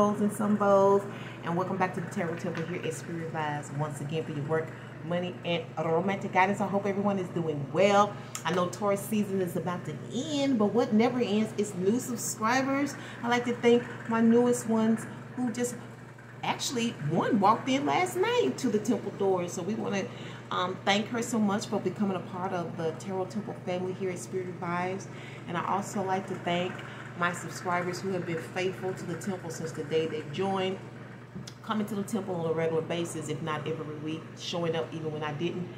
and some bows. And welcome back to the Tarot Temple here at Spearit Vibes once again for your work, money, and romantic guidance. I hope everyone is doing well. I know Taurus season is about to end, but what never ends is new subscribers. I like to thank my newest ones who just actually one walked in last night to the temple doors. So we want to um, thank her so much for becoming a part of the Tarot Temple family here at Spearit Vibes. And I also like to thank my subscribers who have been faithful to the temple since the day they joined, coming to the temple on a regular basis, if not every week, showing up even when I didn't.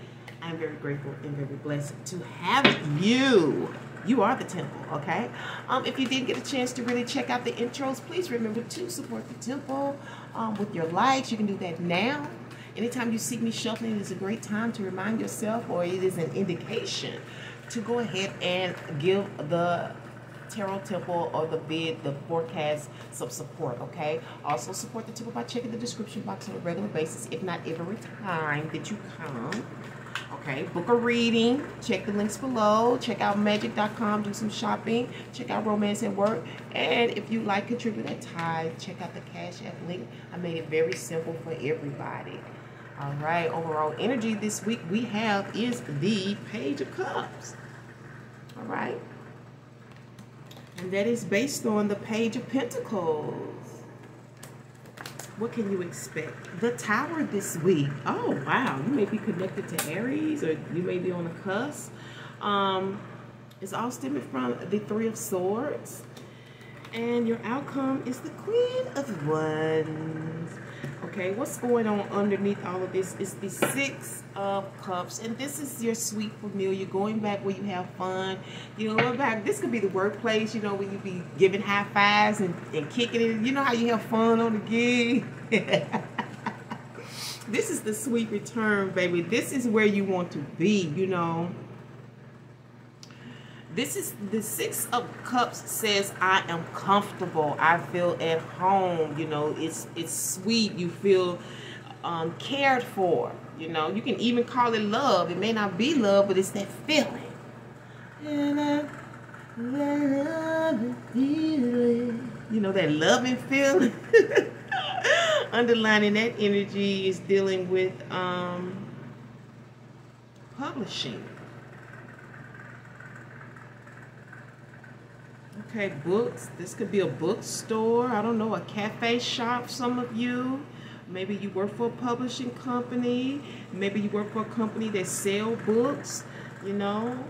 I'm very grateful and very blessed to have you. You are the temple, okay? Um, if you did get a chance to really check out the intros, please remember to support the temple um, with your likes. You can do that now. Anytime you see me shuffling, it is a great time to remind yourself, or it is an indication to go ahead and give the Tarot Temple or the bid, the forecast, some support, okay? Also support the temple by checking the description box on a regular basis, if not every time that you come. Okay, book a reading, check the links below, check out magick.com, do some shopping, check out Romance at Work, and if you like contribute at Tithe, check out the Cash App link. I made it very simple for everybody. All right, overall energy this week we have is the Page of Cups. All right. And that is based on the Page of Pentacles. What can you expect? The Tower this week. Oh, wow. You may be connected to Aries or you may be on the cusp. Um, it's all stemming from the Three of Swords. And your outcome is the Queen of Wands. Okay, what's going on underneath all of this is the Six of Cups. And this is your sweet familiar, going back where you have fun. You know, going back, this could be the workplace, you know, where you be giving high fives and, and kicking it. You know how you have fun on the gig? this is the sweet return, baby. This is where you want to be, you know this is the six of cups says i am comfortable. I feel at home. You know it's it's sweet. You feel um, cared for. You know you can even call it love. It may not be love but it's that feeling. And I, love feeling. you know that loving feeling. Underlining that energy is dealing with um, publishing Okay, books. This could be a bookstore. I don't know, a cafe shop, some of you. Maybe you work for a publishing company. Maybe you work for a company that sell books, you know.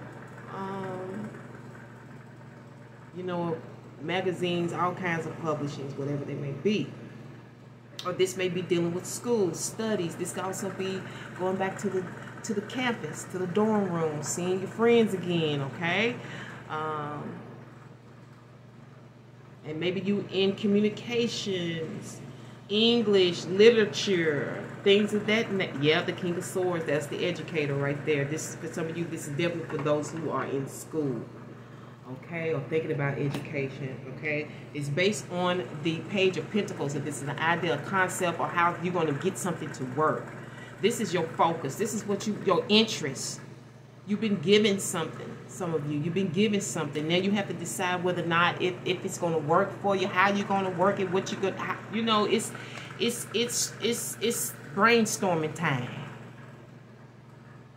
Um, you know, magazines, all kinds of publishings, whatever they may be. Or this may be dealing with schools, studies. This could also be going back to the to the campus, to the dorm room, seeing your friends again, okay? Um, and maybe you in communications, English, literature, things of that. Yeah, the King of Swords, that's the educator right there. This is for some of you, this is definitely for those who are in school, okay, or thinking about education, okay. It's based on the Page of Pentacles, if this is an idea, a concept, or how you're going to get something to work. This is your focus. This is what you, your interest. You've been given something some of you. You've been given something. Now you have to decide whether or not if, if it's going to work for you, how you're going to work it, what you're going to, you know, it's, it's, it's, it's, it's brainstorming time.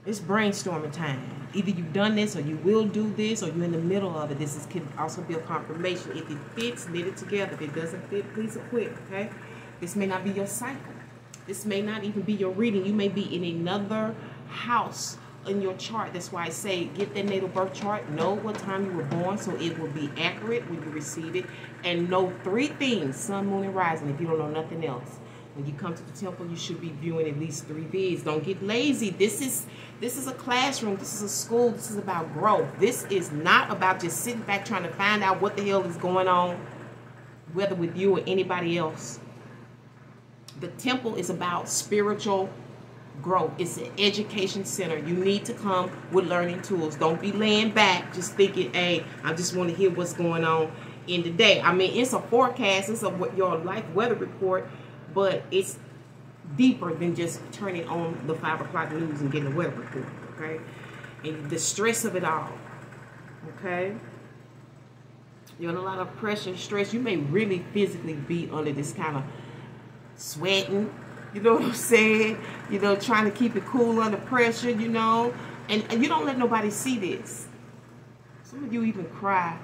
It's brainstorming time. Either you've done this or you will do this or you're in the middle of it. This is, can also be a confirmation. If it fits, knit it together. If it doesn't fit, please quit, okay? This may not be your cycle. This may not even be your reading. You may be in another house in your chart. That's why I say get that natal birth chart. Know what time you were born so it will be accurate when you receive it. And know three things, sun, moon, and rising, if you don't know nothing else. When you come to the temple, you should be viewing at least three vids. Don't get lazy. This is this is a classroom. This is a school. This is about growth. This is not about just sitting back trying to find out what the hell is going on, whether with you or anybody else. The temple is about spiritual grow. It's an education center. You need to come with learning tools. Don't be laying back just thinking, hey, I just want to hear what's going on in the day. I mean, it's a forecast. It's a what your life weather report, but it's deeper than just turning on the 5 o'clock news and getting a weather report, okay? And the stress of it all, okay? You're under a lot of pressure stress. You may really physically be under this kind of sweating. You know what I'm saying? You know, trying to keep it cool under pressure, you know. And, and you don't let nobody see this. Some of you even cry.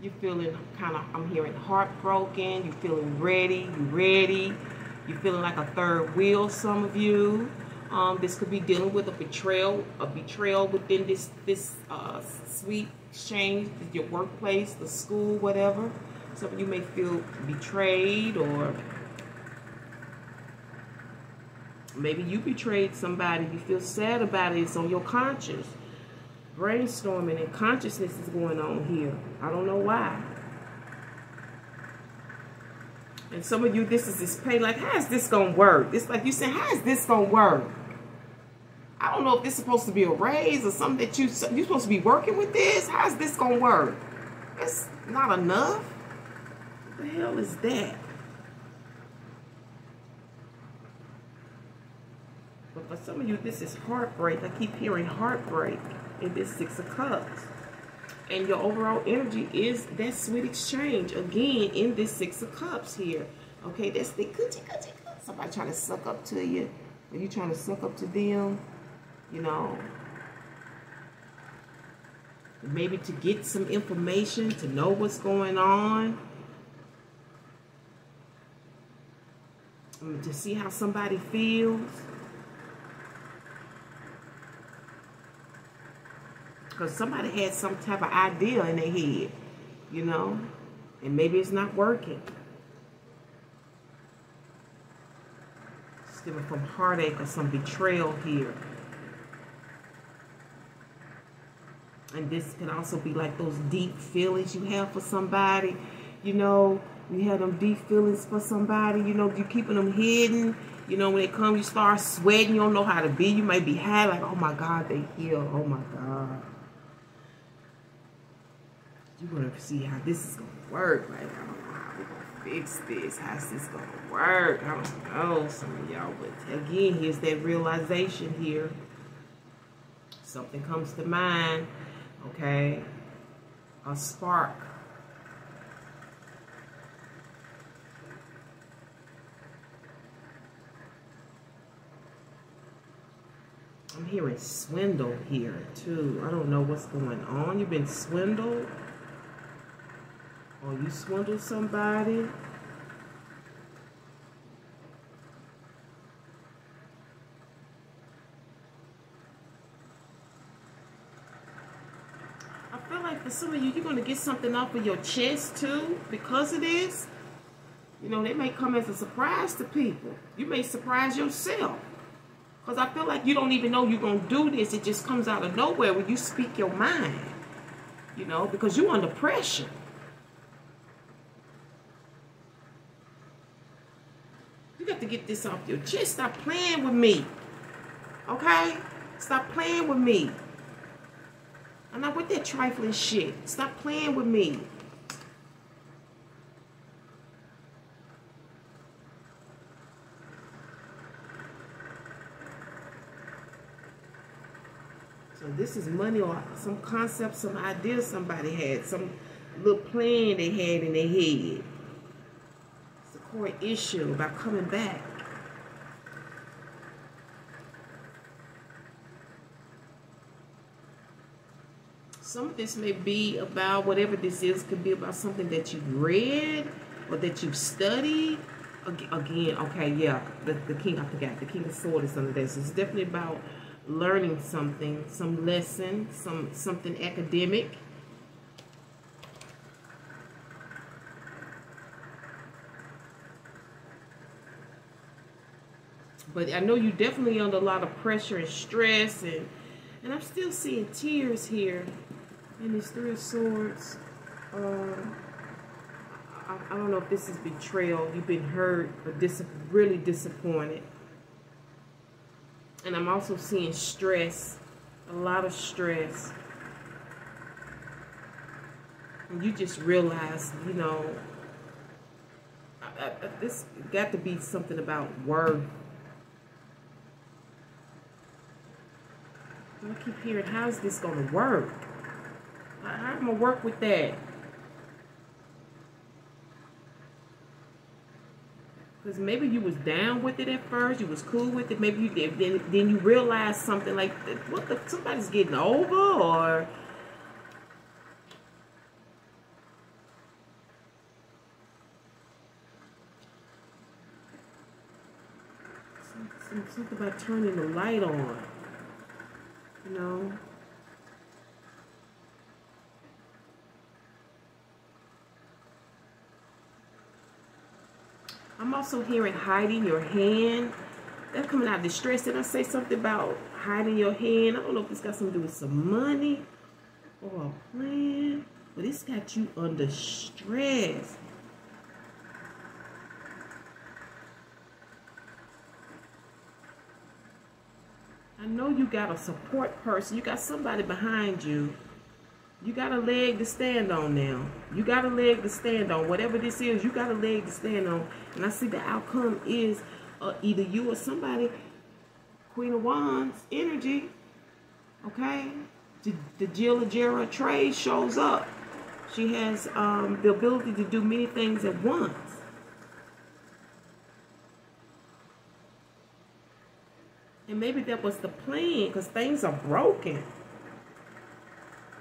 You're feeling kind of, I'm hearing heartbroken. You're feeling ready. You're ready. You're feeling like a third wheel, some of you. Um, this could be dealing with a betrayal, a betrayal within this this uh, sweet exchange, your workplace, the school, whatever. Some of you may feel betrayed or maybe you betrayed somebody. You feel sad about it. It's on your conscience. Brainstorming and consciousness is going on here. I don't know why. And some of you, this is this pain. Like, how is this going to work? It's like you saying, how is this going to work? I don't know if this is supposed to be a raise or something that you, you're supposed to be working with this. How's this going to work? It's not enough. What the hell is that? But for some of you, this is heartbreak. I keep hearing heartbreak in this Six of Cups. And your overall energy is that sweet exchange. Again, in this Six of Cups here. Okay, that's the coochie coochie. Somebody trying to suck up to you. Are you trying to suck up to them? You know, maybe to get some information, to know what's going on. Um, to see how somebody feels. Because somebody had some type of idea in their head, you know, and maybe it's not working. Stemming from heartache or some betrayal here. And this can also be like those deep feelings you have for somebody. You know, you have them deep feelings for somebody. You know, you're keeping them hidden. You know, when they come, you start sweating. You don't know how to be. You might be high, like, oh my God, they heal. Oh my God. You're to see how this is to work. Like, I don't know how going to fix this. How's this to work? I don't know, some of y'all. But again, here's that realization here. Something comes to mind okay? A spark. I'm hearing swindle here too. I don't know what's going on. You've been swindled? Or you swindled somebody? I feel like for some of you, you're going to get something off of your chest too because of this. You know, they may come as a surprise to people. You may surprise yourself. Because I feel like you don't even know you're going to do this. It just comes out of nowhere when you speak your mind. You know, because you're under pressure. Got to get this off your chest. Stop playing with me. Okay? Stop playing with me. I'm not with that trifling shit. Stop playing with me. So this is money or some concept, some idea somebody had, some little plan they had in their head. Core issue about coming back. some of this may be about whatever this is could be about something that you've read or that you've studied. Again okay yeah the, the king i forgot the king of sword is under this. It's definitely about learning something some lesson some something academic but i know you're definitely under a lot of pressure and stress and and i'm still seeing tears here and this Three of Swords, uh, I, I, don't know if this is betrayal. You've been hurt or dis really disappointed. And I'm also seeing stress, a lot of stress. And you just realize, you know, I, I, this got to be something about worth. I keep hearing, how is this going to work? How am I going to work with that? Because maybe you was down with it at first, you was cool with it, maybe you did, then, then you realized something like, what the, somebody's getting over or... Something about turning the light on. Know? I'm also hearing hiding your hand. That's coming out of distress. Did I say something about hiding your hand? I don't know if this got something to do with some money or a plan, but it's got you under stress. Know you got a support person. You got somebody behind you. You got a leg to stand on now. You got a leg to stand on. Whatever this is, you got a leg to stand on. And I see the outcome is uh, either you or somebody, Queen of Wands energy, okay? The, the Jill Jera trade shows up. She has um, the ability to do many things at once. And maybe that was the plan because things are broken.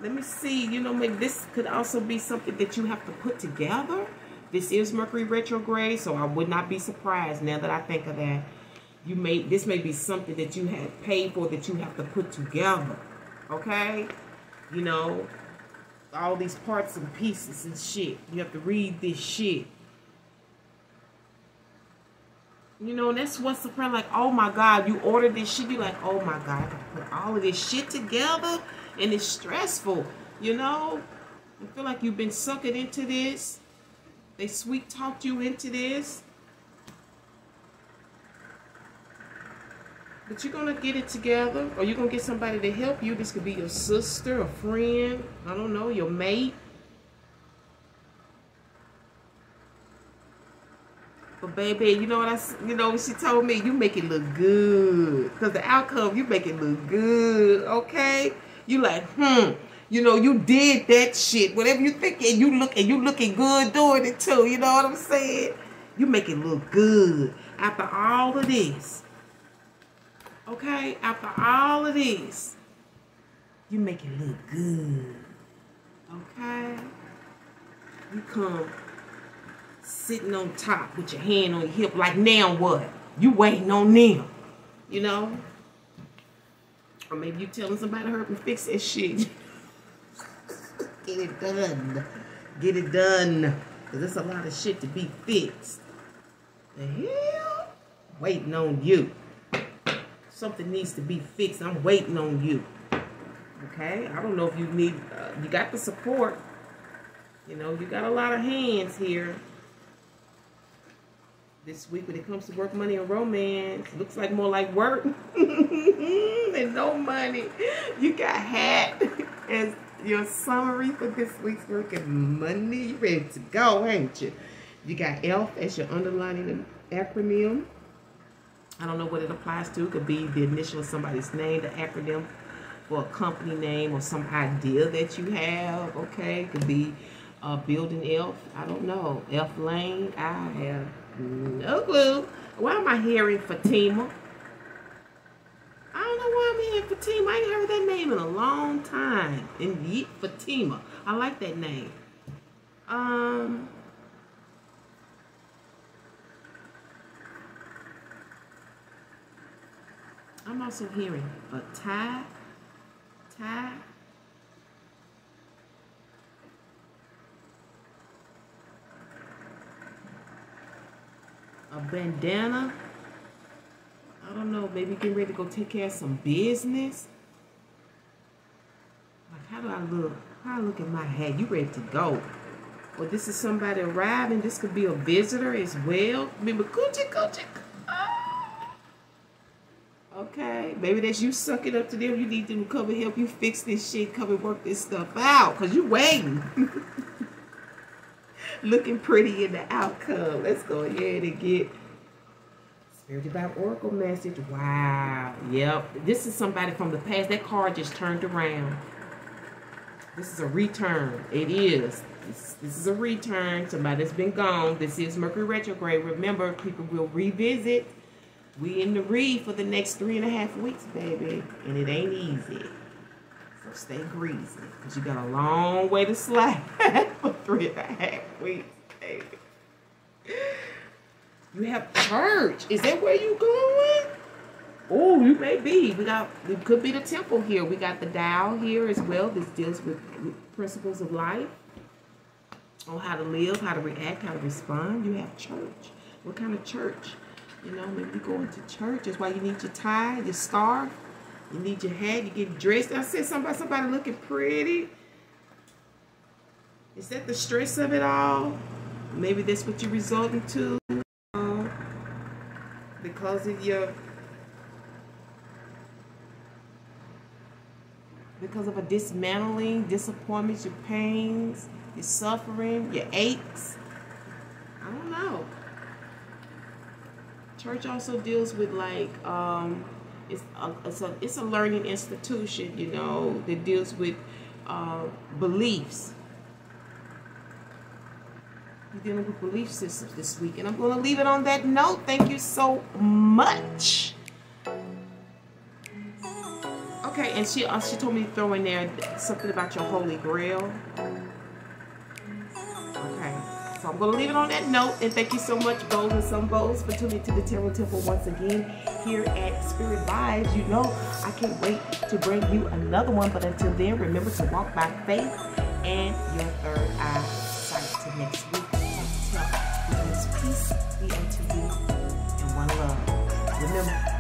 Let me see, you know, maybe this could also be something that you have to put together. This is Mercury retrograde, so I would not be surprised now that I think of that. You may this may be something that you had paid for that you have to put together. Okay? You know, all these parts and pieces and shit. You have to read this shit. You know, that's what's the problem. Like, oh my God, you ordered this shit. You're like, oh my God, I gotta put all of this shit together. And it's stressful, you know? I feel like you've been sucking into this. They sweet talked you into this. But you're going to get it together. Or you're going to get somebody to help you. This could be your sister, a friend. I don't know, your mate. Baby, you know what I, you know she told me? You make it look good. Because the outcome, you make it look good, okay? You like, hmm, you know, you did that shit. Whatever you think, and you look, and you looking good doing it too. You know what I'm saying? You make it look good. After all of this, okay? After all of this, you make it look good, okay? You come sitting on top with your hand on your hip like now what? You waiting on them. You know? Or maybe you telling somebody to hurry and fix that shit. Get it done. Get it done. Cause there's a lot of shit to be fixed. The hell? Waiting on you. Something needs to be fixed. I'm waiting on you. Okay? I don't know if you need, uh, you got the support. You know, you got a lot of hands here this week when it comes to work, money, and romance. Looks like more like work and no money. You got hat as your summary for this week's work and money. You ready to go, ain't you? You got ELF as your underlining acronym. I don't know what it applies to. It could be the initial of somebody's name, the acronym for a company name or some idea that you have. Okay, it could be uh, building ELF. I don't know. ELF Lane. I have no clue. Why am I hearing Fatima? I don't know why I'm hearing Fatima. I ain't heard that name in a long time. And yeet Fatima. I like that name. Um. I'm also hearing a tie, tie, a bandana. I don't know, maybe getting ready to go take care of some business. Like, how do I look? How I look at my hat? You ready to go? Well, this is somebody arriving. This could be a visitor as well. Remember, coochie, coochie. Ah. Okay, maybe that's you sucking up to them. You need them to come and help you fix this shit, come and work this stuff out, because you waiting. looking pretty in the outcome. Let's go ahead and get Spirit Divine Oracle message. Wow. Yep. This is somebody from the past. That card just turned around. This is a return. It is. This, this is a return. Somebody that's been gone. This is Mercury retrograde. Remember, people will revisit. We in the read for the next three and a half weeks, baby. And it ain't easy. So stay greasy. Because you got a long way to slide three and a half weeks, baby. You have church. Is that where you going? Oh, you may be. We got it could be the temple here. We got the Tao here as well. This deals with, with principles of life. On how to live, how to react, how to respond. You have church. What kind of church? You know, maybe you go into church. That's why you need your tie, your scarf. You need your hat. You get dressed. I said somebody, somebody looking pretty. Is that the stress of it all? Maybe that's what you're resulting to because of your because of a dismantling, disappointments, your pains, your suffering, your aches. I don't know. Church also deals with like um, it's a, it's a it's a learning institution, you know, that deals with uh, beliefs. You're dealing with belief systems this week, and I'm going to leave it on that note. Thank you so much. Okay, and she uh, she told me to throw in there something about your holy grail. Okay, so I'm gonna leave it on that note, and thank you so much, Bowls and Some Bowls, for tuning to the Tarot Temple once again here at Spearit Vibes. You know, I can't wait to bring you another one, but until then, remember to walk by faith and your third eye sight. to next week, them.